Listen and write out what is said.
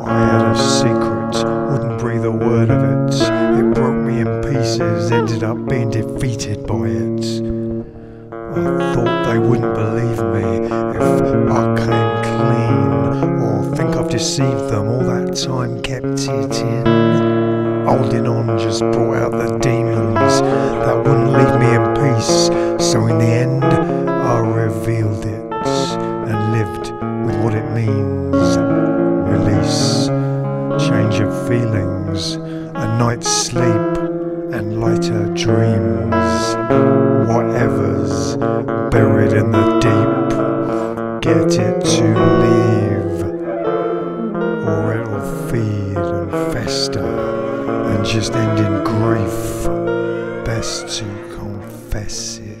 I had a secret, wouldn't breathe a word of it. It broke me in pieces, ended up being defeated by it. I thought they wouldn't believe me if I came clean, or think I've deceived them. All that time kept it in. Holding on just brought out the demons that wouldn't leave me in peace. So in the end, I revealed it and lived with what it means. Of feelings, a night's sleep, and lighter dreams. Whatever's buried in the deep, get it to leave, or it'll feed and fester and just end in grief. Best to confess it.